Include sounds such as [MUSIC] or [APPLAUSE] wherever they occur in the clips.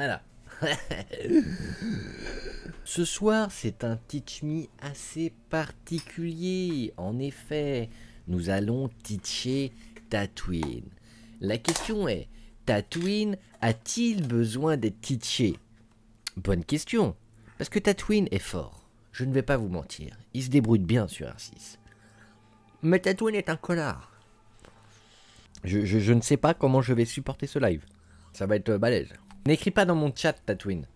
Voilà. [LAUGHS] Ce soir, c'est un Teach Me assez particulier. En effet, nous allons teacher Tatooine. La question est, Tatooine a-t-il besoin d'être teaché? Bonne question. Parce que Tatooine est fort. Je ne vais pas vous mentir. Il se débrouille bien sur R6. Mais Tatooine est un connard. Je, je- je ne sais pas comment je vais supporter ce live. Ça va être euh, balèze. N'écris pas dans mon chat, Tatooine.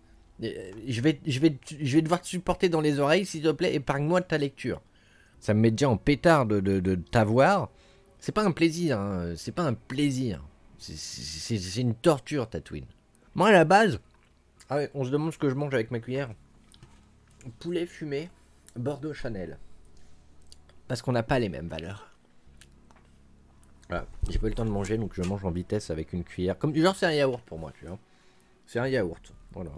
Euh, Je vais, je, vais, je vais devoir te supporter dans les oreilles, s'il te plaît, épargne-moi ta lecture. Ça me met déjà en pétard de, t'avoir. C'est pas un plaisir, hein, c'est pas un plaisir. C'est- une torture, Tatooine. Moi, à la base, ah ouais, on se demande ce que je mange avec ma cuillère. Poulet fumé, Bordeaux Chanel. Parce qu'on n'a pas les mêmes valeurs. J'ai pas eu le temps de manger, donc je mange en vitesse avec une cuillère. Comme genre, c'est un yaourt pour moi, tu vois. C'est un yaourt. Voilà.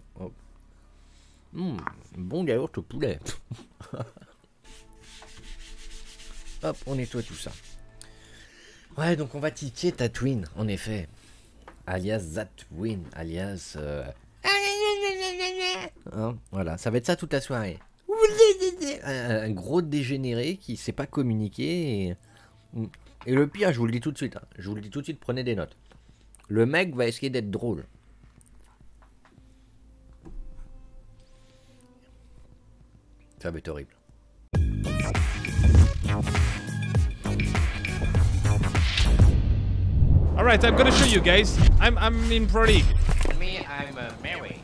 Mmh, bon yaourt au poulet. [LAUGHS] Hop, on nettoie tout ça. Ouais, donc on va titiller Tatooine, en effet. Alias Zatwin, alias. euh, hein, voilà, ça va être ça toute la soirée. Un, gros dégénéré qui sait pas communiquer. Et, et le pire, je vous le dis tout de suite, hein, je vous le dis tout de suite, prenez des notes. Le mec va essayer d'être drôle. Ça va être horrible. Alright, I'm gonna show you guys. I'm, I'm in Pro League. Me, I'm uh, Mary.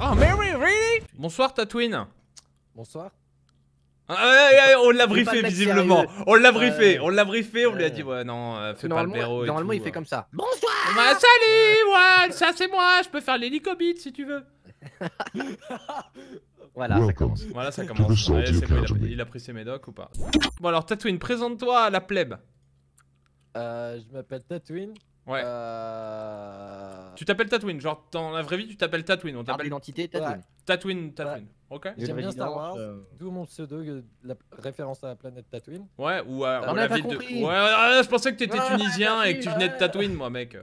Oh, Mary, really? Bonsoir, Tatooine. Bonsoir. Ah, ouais, ouais, on l'a briefé visiblement. On l'a briefé, on l'a briefé, on lui a dit ouais non, euh, fais pas le blaireau normalement tout, il fait euh. comme ça. Bah, salut, ouais, ça c'est moi, je peux faire l'hélicobite si tu veux. [LAUGHS] Voilà, ça commence. Voilà, ça commence. Ouais, c'est bon, il, a, il a pris ses médocs ou pas Bon alors Tatooine, présente-toi à la plèbe. Euh, je m'appelle Tatooine. Ouais. Euh... Tu t'appelles Tatooine, genre dans la vraie vie tu t'appelles Tatooine, on t'appelle d'identité, Tatooine. Ouais. Tatooine, Tatooine. Ok J'aime bien Star Wars, euh, d'où mon pseudo, euh, la référence à la planète Tatooine. Ouais, ou, euh, On ou a la ville de. Ouais, je pensais que t'étais Ouais, tunisien et que tu venais de ouais. Tatooine, moi, mec.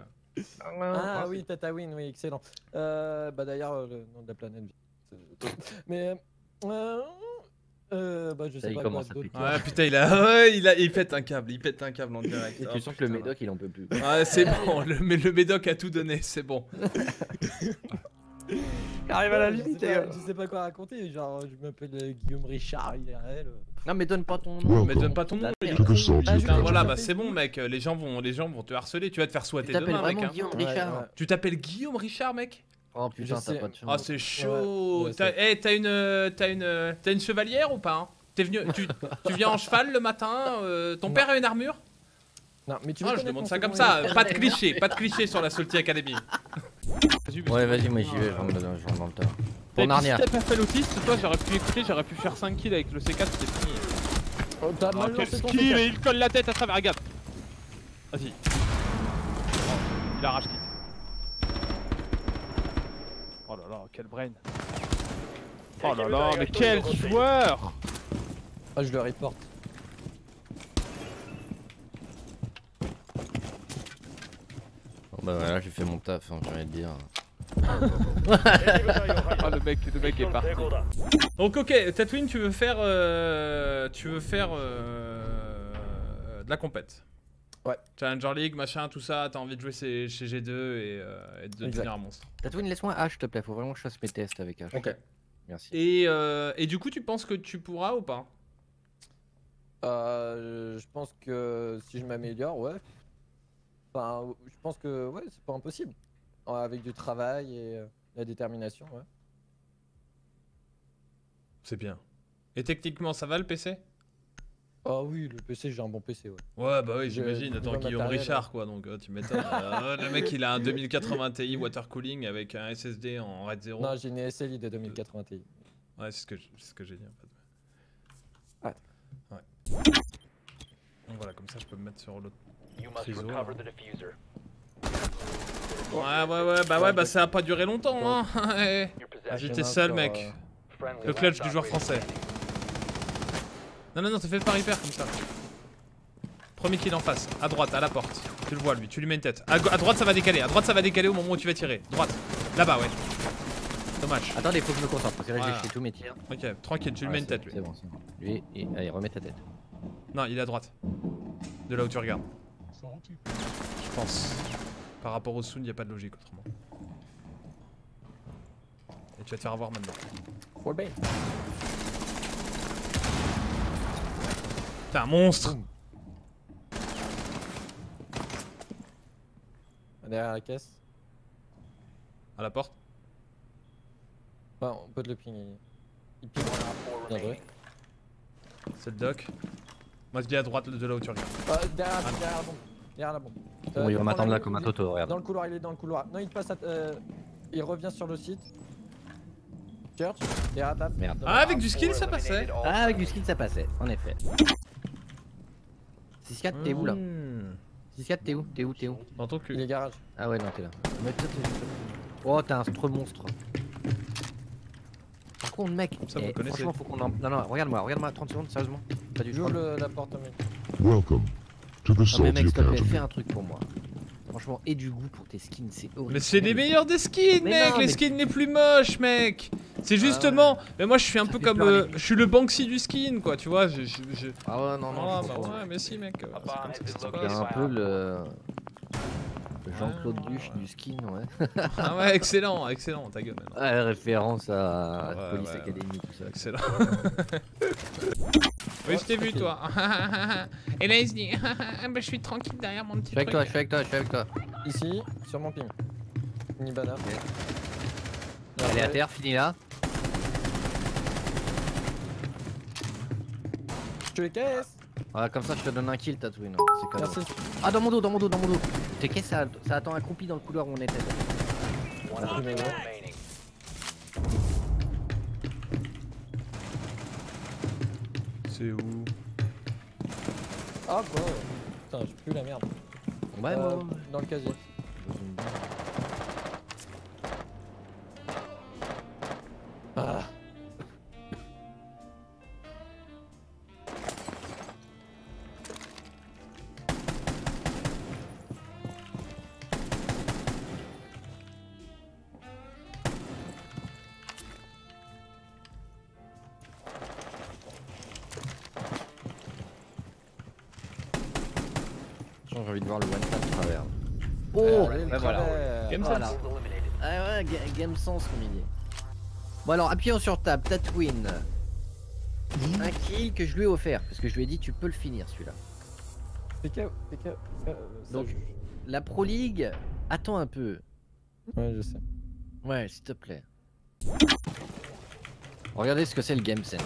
Ah oui, Tatooine, oui, excellent. Euh, bah d'ailleurs, le nom de la planète. [LAUGHS] Mais euh, euh, bah je sais pas commence quoi à d'autre. piquer. Ouais, putain, il a. [LAUGHS] Ouais, il, a... il pète un câble, il pète un câble en direct. Et Oh, tu sens que le médoc il en peut plus. Ouais, c'est bon, [LAUGHS] le, mais le médoc a tout donné, c'est bon. Arrive à la je, sais limite. pas, je sais pas quoi raconter, genre je m'appelle euh, Guillaume Richard IRL. euh. Non mais donne pas ton nom. Mais donne pas ton nom. Il est Ah, voilà, bah c'est bon, mec. Les gens vont, les gens vont te harceler. Tu vas te faire Tu souhaiter t'appelles demain, mec. vraiment hein. Tu t'appelles Guillaume Richard, mec? Oh putain, t'as pas de chance. Ah, c'est chaud. Ouais, T'as eh, une, euh, t'as une, t'as une chevalière ou pas hein? T'es venu, tu, tu viens en cheval le matin euh, Ton Non. père a une armure? Non, mais tu veux Ah, je demande ça comme ça. Pas de cliché, pas de cliché sur la Salty Academy. Ouais, vas-y, moi j'y vais, je rentre dans le tas. Pour Narnia. Si t'as pas fait l'autiste, toi j'aurais pu écouter, j'aurais pu faire 5 kills avec le C4, c'était fini. Oh, t'as Ah, mal quel lancé ton skill C4. et il colle la tête à travers, regarde. Vas-y. Il arrache. Oh là là, quel brain. Oh là là, mais quel joueur Ah, je le reporte. Bon bah voilà, j'ai fait mon taf, hein, j'ai rien à te dire. [LAUGHS] Ah le mec, le mec est parti. Donc ok, Tatooine, tu veux faire, euh, tu veux faire euh, de la compète. Ouais. Challenger League, machin, tout ça. T'as envie de jouer chez, chez G2 et, euh, et de Exact. devenir un monstre. Tatooine, laisse-moi H, s'il te plaît, faut vraiment que je fasse mes tests avec H. Ok. Merci. Et, euh, et du coup, tu penses que tu pourras ou pas? Euh, je pense que si je m'améliore, ouais. Enfin, je pense que ouais, c'est pas impossible. Avec du travail et la détermination, ouais. C'est bien. Et techniquement, ça va le PC Ah oui, le PC, j'ai un bon PC, ouais. Ouais, bah oui, j'imagine. Attends, Guillaume matériel, Richard, quoi. Donc, euh, tu m'étonnes. [LAUGHS] Euh, le mec, il a un 2080 Ti water cooling avec un SSD en RAID 0. Non, j'ai une SLI de 2080 Ti. Ouais, c'est ce que ce que j'ai dit en fait. Ouais. Ouais. Donc voilà, comme ça, je peux me mettre sur l'autre. Triso, là. Ouais, ouais, ouais, bah ouais, bah ça a pas duré longtemps, hein. Ah, [LAUGHS] J'étais seul, mec. Le clutch du joueur français. Non, non, non, t'as fait par hyper comme ça. Premier kill en face, à droite, à la porte. Tu le vois lui, tu lui mets une tête. À, droite ça va décaler, à droite ça va décaler au moment où tu vas tirer. Droite, là-bas, ouais. Dommage. Attendez, faut que je me concentre parce que là Voilà. j'ai fait tous mes tirs. Ok, tranquille, tu lui mets une tête lui. C'est bon, c'est bon. Lui, et- allez, remets ta tête. Non, il est à droite. De là où tu regardes. Je pense. Par rapport au Sound, y a pas de logique autrement. Et tu vas te faire avoir maintenant. Wallbang. T'es un monstre Derrière la caisse. À la porte. Enfin, on peut te le pinguer. Il ping. Bien joué. C'est le doc. Moi je dis à droite de là où tu regardes. Ah, derrière, derrière la bombe. Derrière la bombe. Bon, il Euh, va la- là comme un toto, Dans regarde. le couloir, il est dans le couloir. Non, il passe à. euh, il revient sur le site. Church, derrière la table. Merde. Dans- Ah, avec du skill ça passait Ah, avec du skill ça passait, en effet. 6-4, t'es où là Mmh. 6-4, t'es où T'es où T'es où Dans ton Il cul. est garage. Ah ouais, non, t'es là. Mais Oh, t'es un trop monstre. Par contre, mec, Ça, vous eh, franchement, faut qu'on en. Non, non, regarde-moi, regarde-moi 30 secondes, sérieusement. Pas du le- la porte, mec. Welcome to the Non, mais Salty mec, s'il te plaît, fais un truc pour moi. Franchement, et du goût pour tes skins, c'est horrible. Mais c'est les meilleurs des skins, Mais mec non, Les skins les plus moches, mec C'est justement... Mais moi je suis un Ça peu comme... peur, euh, je suis le Banksy du skin, quoi, tu vois je, je, je- Ah ouais, non, non, Ah bah ouais, mais si, mec. euh, c'est comme ça que ça se Il y a passe. un peu le. le Jean-Claude Duche ouais. du skin, ouais. Ah ouais, excellent, excellent, ta gueule. Ouais, référence à Ouais, Police ouais, ouais. Academy, tout ça. Excellent. [LAUGHS] oui, je t'ai vu, toi. [LAUGHS] Et là, il se dit [LAUGHS] bah, Je suis tranquille derrière mon Je petit suis avec truc. toi, je suis avec toi, je suis avec toi. Ici, sur mon ping. Nibana. Elle est à terre, finis là. Je te les caisse. Voilà, comme ça, je te donne un kill, Tatooine. C'est. Merci. Ah, dans mon dos, dans mon dos, dans mon dos. T'es que ça, ça attend accroupi dans le couloir où on était. Merci, C'est où Ah quoi Putain, j'ai plus la merde. Ouais, Euh, moi. Dans le casier. J'ai envie de voir le one tap de travers. Oh voilà. travers. Game Voilà. sense. Ah ouais, ga- game sense comme il dit. Bon alors, appuyons sur table, Tatooine. Un kill que je lui ai offert, parce que je lui ai dit tu peux le finir celui-là. PK, PK, euh, ça, Donc- La Pro League, attends un peu. Ouais, je sais. Ouais, s'il te plaît. Regardez ce que c'est le game sense.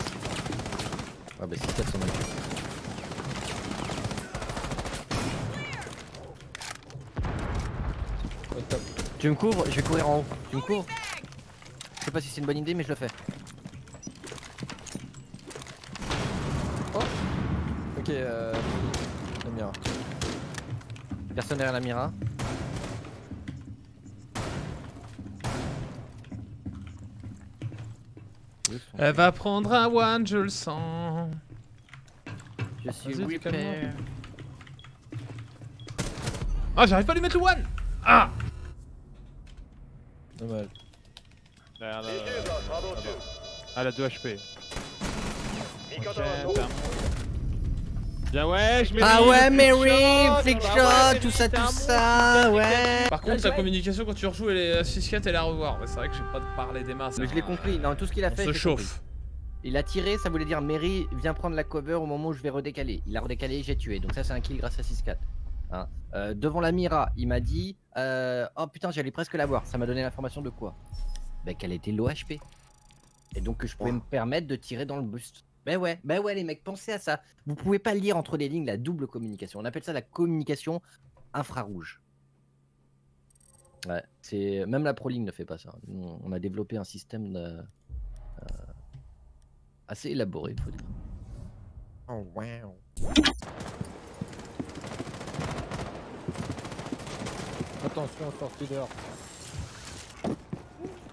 Ah bah c'est 400 Au Tu me couvres, je vais courir en haut. Tu me couvres Je sais pas si c'est une bonne idée mais je le fais. Ok, euh. La mira. Personne derrière la Mira. Elle va prendre un one, je le sens. Je suis. Ah, j'arrive pas à lui mettre le one Ah Dommage. La... Ah, elle a 2 HP. Bien ouais, je mets Ah ouais, Mary, Flickshot, flick bah shot, ouais, tout ça, tout ça, ouais. Par contre, ta communication quand tu rejoues, elle est 6-4, elle est à revoir. C'est vrai que j'ai pas parlé des masses. Mais je l'ai compris, non, tout ce qu'il a On fait, se chauffe. Il a tiré, ça voulait dire Mary, viens prendre la cover au moment où je vais redécaler. Il a redécalé, j'ai tué. Donc ça, c'est un kill grâce à 6-4. Hein. Euh, devant la Mira, il m'a dit euh, Oh putain, j'allais presque la voir. Ça m'a donné l'information de quoi? Bah qu'elle était low HP. Et donc que je pouvais me permettre de tirer dans le boost. Ben ouais, ben ouais les mecs, pensez à ça. Vous pouvez pas lire entre les lignes la double communication. On appelle ça la communication infrarouge. Ouais, c'est même la Pro League ne fait pas ça. Nous, on a développé un système de, euh, assez élaboré, faut dire. Oh wow. Attention, sortie dehors.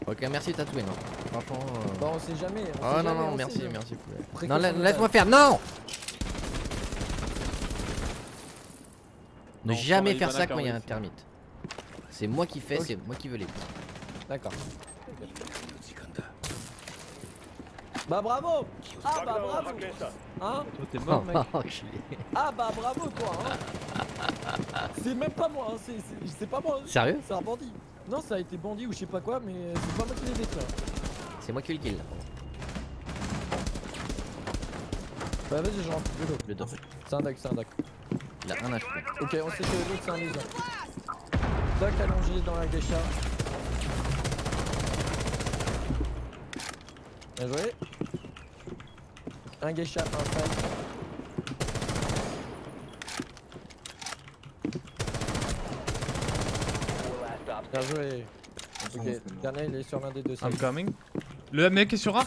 Ok, merci Tatooine. hein. Franchement. euh, Bah, on sait jamais. on Oh sait non, jamais, non, on merci, sait jamais. merci. poulet. Non, la- laisse-moi faire, non Ne Non, jamais faire ça quand il y a un termite. C'est moi qui fais, Ok. c'est moi qui veux les. D'accord. Bah bravo Ah bah bravo Hein? Toi, t'es mort, [LAUGHS] mec. Enculé. Ah bah bravo toi hein C'est même pas moi, hein, c'est- pas moi. Sérieux C'est un bandit. Non, ça a été bandit ou je sais pas quoi, mais c'est pas moi qui l'ai détruit. C'est moi qui le kill. Bah vas-y, je rentre de l'eau. Le dos. C'est un doc, c'est un doc. Il a un HP. Ok, on sait que l'autre c'est un lézard. Doc allongé dans la geisha. Bien joué. Un geisha, un fight. Bien joué. Ok, dernier il est sur l'un des deux I'm sites. coming. Le mec est sur A.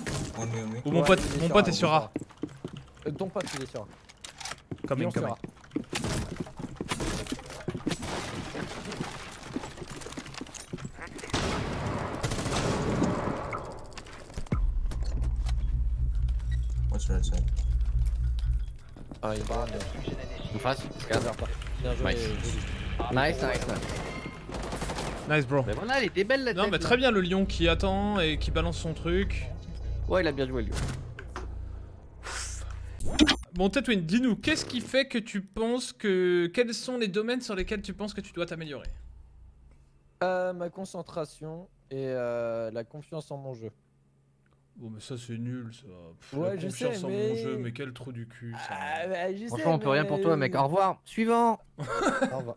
Ou mon pote est Mon sur pote A, est sur A. Euh, ton pote il est sur A. Coming, coming. What's right side? Ah, il est pas En face. Bien joué. Nice. Nice, nice, nice. Bro. Mais voilà, elle était belle la Non, tête, mais là. très bien le lion qui attend et qui balance son truc. Ouais, il a bien joué, lui. Bon, Tatooine, dis-nous, qu'est-ce qui fait que tu penses que. Quels sont les domaines sur lesquels tu penses que tu dois t'améliorer? Euh, ma concentration et euh, la confiance en mon jeu. Bon, mais ça, c'est nul, ça. Pff, Ouais, la je confiance sais, en mon mais- jeu, mais quel trou du cul, ça. Ah, bah, je sais, Franchement, on peut rien pour mais- toi, mec. Au revoir. Suivant. [LAUGHS] Au revoir.